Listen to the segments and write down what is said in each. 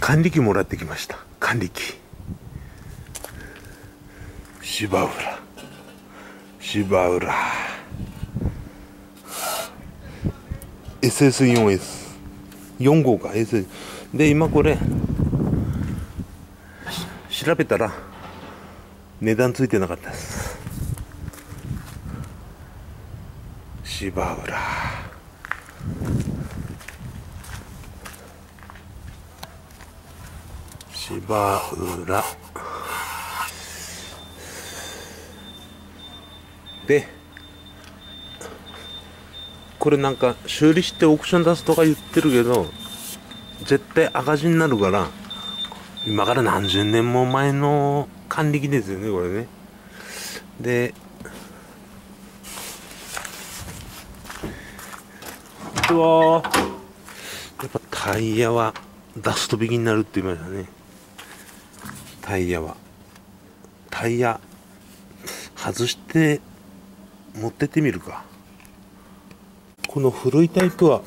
管理機もらってきました。管理機芝浦。芝浦。SS4S4 号か。SS で今これ調べたら値段ついてなかったです。芝浦。芝浦。でこれなんか修理してオークション出すとか言ってるけど絶対赤字になるから今から何十年も前の管理機ですよねこれね。であとはやっぱタイヤはダスト引きになるって言いましたね。タイヤは。タイヤ外して持ってってみるか。この古いタイプは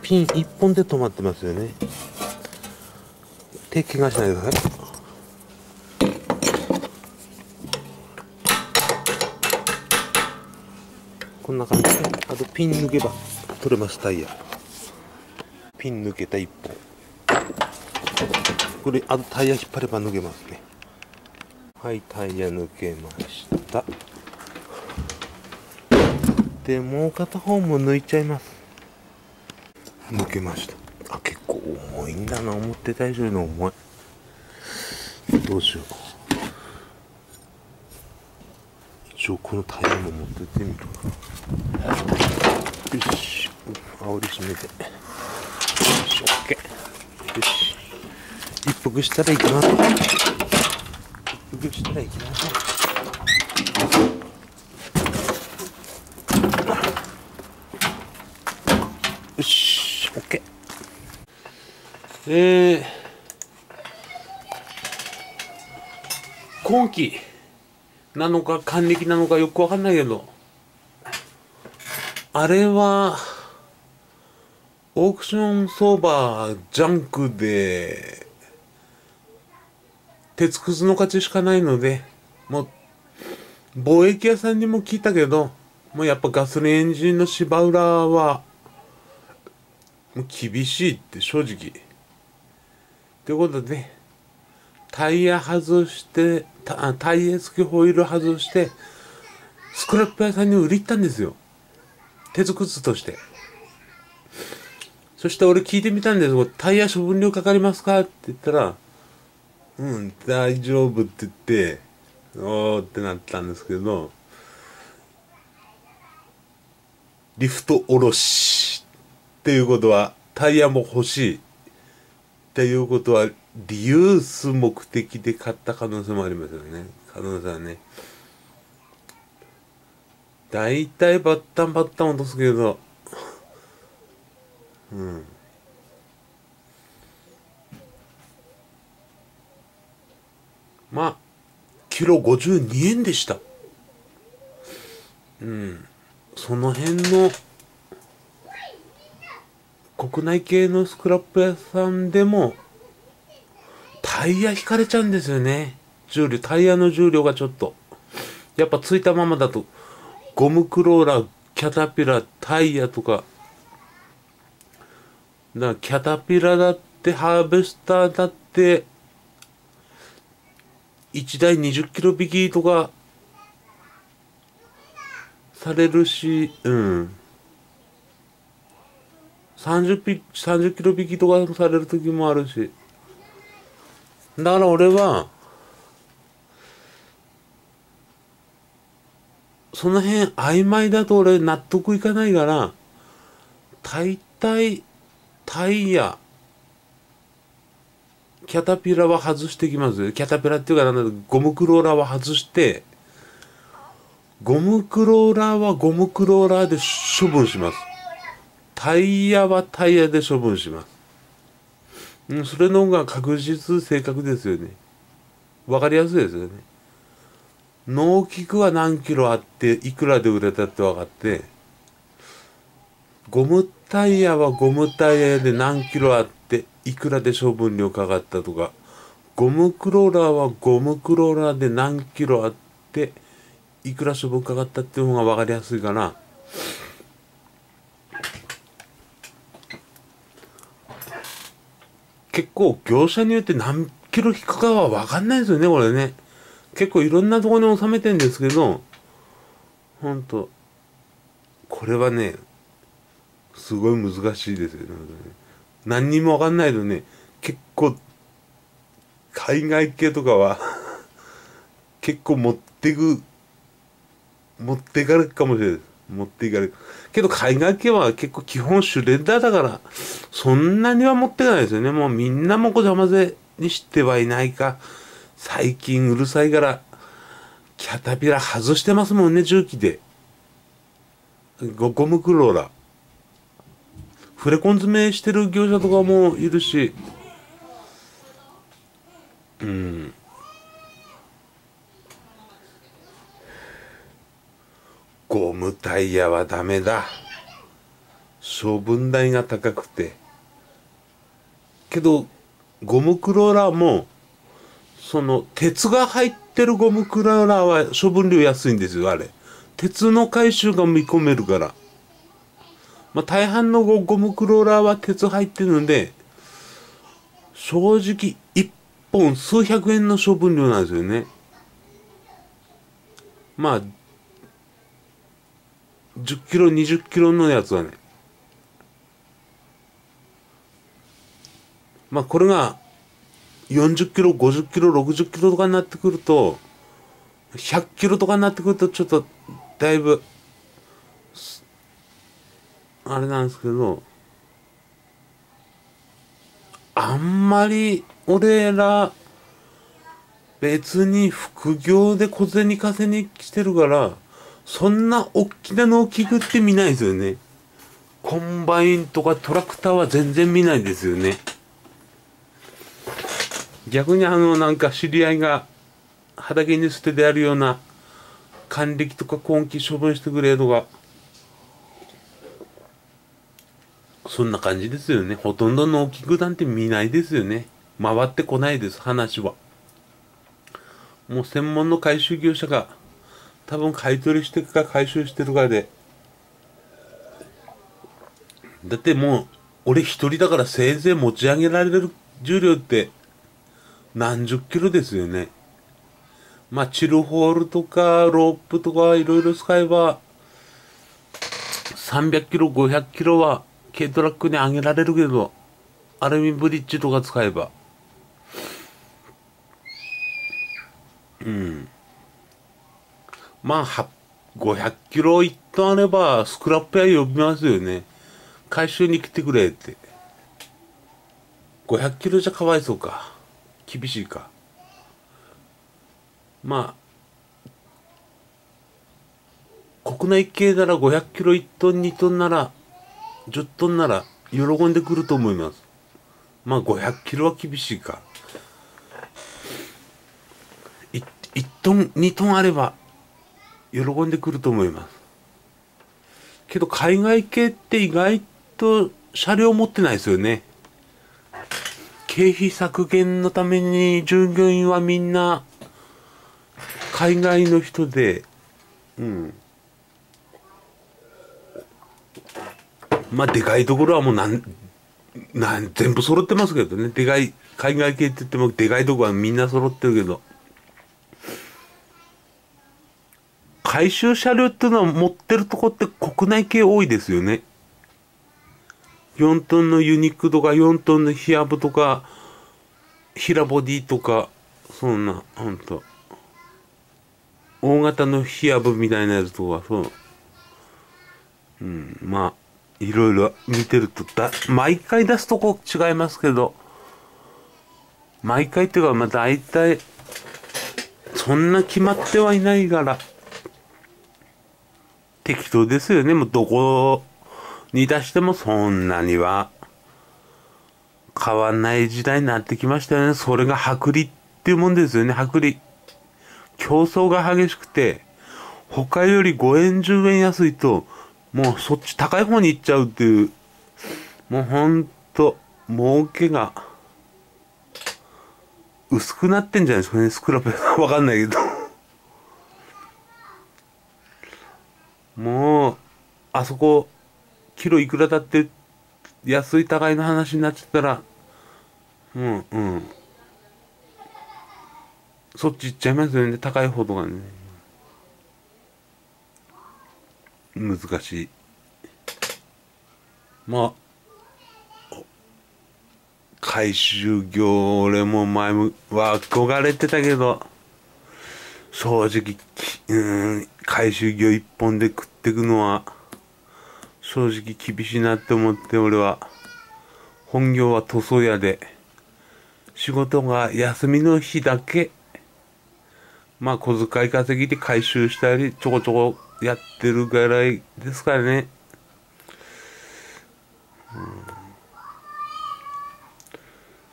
ピン1本で止まってますよね。手怪我しないでください。こんな感じであとピン抜けば取れますタイヤ。ピン抜けた1本。これあとタイヤ引っ張れば抜けますね。はいタイヤ抜けました。でもう片方も抜いちゃいます。抜けました。あ結構重いんだな。思ってた以上に重い。どうしよう。一応このタイヤも持ってってみるかよし。煽り締めてよし OK 一服したら行きます。一服したら行きます。よし OK えー、今期なのか還暦なのかよくわかんないけどあれはオークション相場ジャンクで鉄くずの価値しかないのでもう貿易屋さんにも聞いたけどもうやっぱガソリンエンジンの芝浦はもう厳しいって正直。ということでタイヤ外してタタイヤ付きホイール外してスクラップ屋さんに売り行ったんですよ。鉄くずとして。そして俺聞いてみたんですよ。タイヤ処分料かかりますか？って言ったらうん大丈夫って言っておーってなったんですけどリフト下ろしっていうことはタイヤも欲しい。っていうことはリユース目的で買った可能性もありますよね。可能性はね。大体バッタンバッタン落とすけど。うん。まあキロ52円でした。うん。その辺の国内系のスクラップ屋さんでもタイヤ引かれちゃうんですよね。重量タイヤの重量がちょっと。やっぱついたままだとゴムクローラーキャタピラタイヤとか。だキャタピラだってハーベスターだって1台20キロ引きとかされるしうん。30ピ30キロ引きとかされる時もあるし。だから俺はその辺曖昧だと俺納得いかないから大体タイヤキャタピラは外してきます。キャタピラっていうかなんだゴムクローラーは外してゴムクローラーはゴムクローラーで処分します。タイヤはタイヤで処分します。うんそれの方が確実正確ですよね。わかりやすいですよね。農機具は何キロあっていくらで売れたって分かってゴムってタイヤはゴムタイヤで何キロあっていくらで処分料かかったとかゴムクローラーはゴムクローラーで何キロあっていくら処分かかったっていう方が分かりやすいかな。結構業者によって何キロ引くかは分かんないですよねこれね結構いろんなところに収めてんですけどほんとこれはねすごい難しいですよね。何にも分かんないとね結構海外系とかは 結構持ってく持っていかれるかもしれない。です持っていかれる。けど海外系は結構基本シュレッダーだからそんなには持ってかないですよね。もうみんなもこじゃまぜにしてはいないか。最近うるさいからキャタピラ外してますもんね重機で。ゴゴムクローラー。フレコン詰めしてる業者とかもいるし。うん。ゴムタイヤはダメだ。処分代が高くて。けどゴムクローラーもその鉄が入ってるゴムクローラーは処分量安いんですよあれ。鉄の回収が見込めるから。まあ大半のゴムクローラーは鉄入ってるんで正直1本数百円の処分量なんですよね。まあ10キロ20キロのやつはね。まあこれが40キロ50キロ60キロとかになってくると100キロとかになってくるとちょっとだいぶあれなんですけどあんまり俺ら別に副業で小銭稼ぎに来てるからそんな大きな農機具って見ないですよね。コンバインとかトラクターは全然見ないですよね。逆にあのなんか知り合いが畑に捨ててあるような還暦とか根気処分してくれとかそんな感じですよね。ほとんど農機具なんて見ないですよね。回ってこないです、話は。もう専門の回収業者が多分買い取りしてるか回収してるかでだってもう俺一人だからせいぜい持ち上げられる重量って何十キロですよねまあチルホールとかロープとかいろいろ使えば300キロ500キロは軽トラックに上げられるけどアルミブリッジとか使えばうんまあ、500キロ一トンあれば、スクラップ屋呼びますよね。回収に来てくれって。500キロじゃかわいそうか。厳しいか。まあ、国内系なら500キロ1トン2トンなら、10トンなら喜んでくると思います。まあ500キロは厳しいか。1, 1トン2トンあれば喜んでくると思います。けど海外系って意外と車両持ってないですよね。経費削減のために従業員はみんな海外の人で、うん。まあ、でかいところはもうなん、なん、全部揃ってますけどね。でかい、海外系って言ってもでかいところはみんな揃ってるけど。回収車両っていうのは持ってるとこって国内系多いですよね。4トンのユニックとか4トンのヒアブとか、ヒラボディとか、そんな、ほんと。大型のヒアブみたいなやつとか、そう。うん、まあ、いろいろ見てるとだ、毎回出すとこ違いますけど、毎回っていうか、まあ大体、そんな決まってはいないから、適当ですよね。もうどこに出してもそんなには変わんない時代になってきましたよね。それが薄利っていうもんですよね。薄利。競争が激しくて、他より5円10円安いと、もうそっち高い方に行っちゃうっていう。もうほんと儲けが薄くなってんじゃないですかね。スクラップわかんないけど。もうあそこキロいくらだって安い高いの話になっちゃったらうんうん。そっち行っちゃいますよね。高い方とかね。難しい。まあ回収業俺も前は憧れてたけど正直うん回収業一本で食ってくのは正直厳しいなって思って俺は本業は塗装屋で仕事が休みの日だけまあ小遣い稼ぎで回収したりちょこちょこやってるぐらいですからね、うん、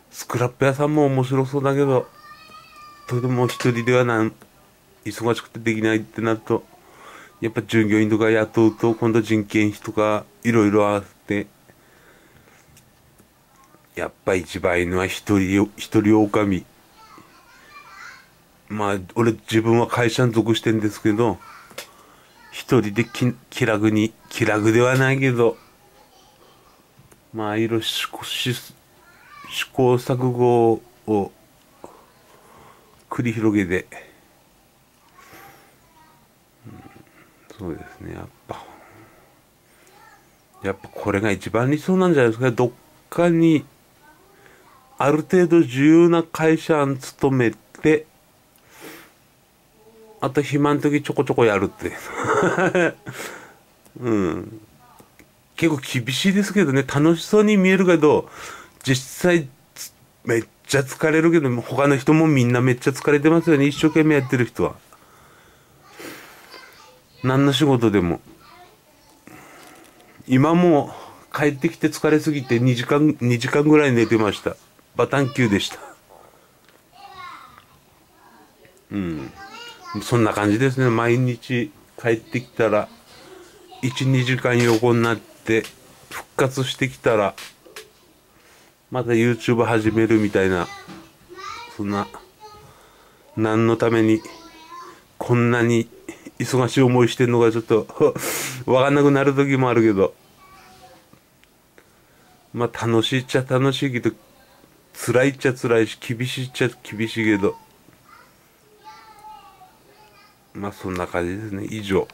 スクラップ屋さんも面白そうだけどとても一人ではなん忙しくてできないってなるとやっぱ従業員とか雇うと今度人件費とかいろいろあってやっぱ一番いいのは一人一人狼。まあ俺自分は会社に属してんですけど一人で気気楽に気楽ではないけどまあいろいろ試行錯誤を繰り広げて、うん、そうですねやっぱ。やっぱこれが一番理想なんじゃないですか。どっかにある程度自由な会社に勤めてあと暇の時ちょこちょこやるって。うん。結構厳しいですけどね。楽しそうに見えるけど実際めっちゃ疲れるけど他の人もみんなめっちゃ疲れてますよね。一生懸命やってる人は。何の仕事でも。今も帰ってきて疲れすぎて2時間2時間ぐらい寝てました。バタン級でした。うん。そんな感じですね。毎日帰ってきたら12時間横になって復活してきたらまた YouTube 始めるみたいなそんな何のためにこんなに忙しい思いしてんのかちょっと わかんなくなる時もあるけどまあ楽しいっちゃ楽しいけど辛いっちゃ辛いし厳しいっちゃ厳しいけどまあそんな感じですね以上。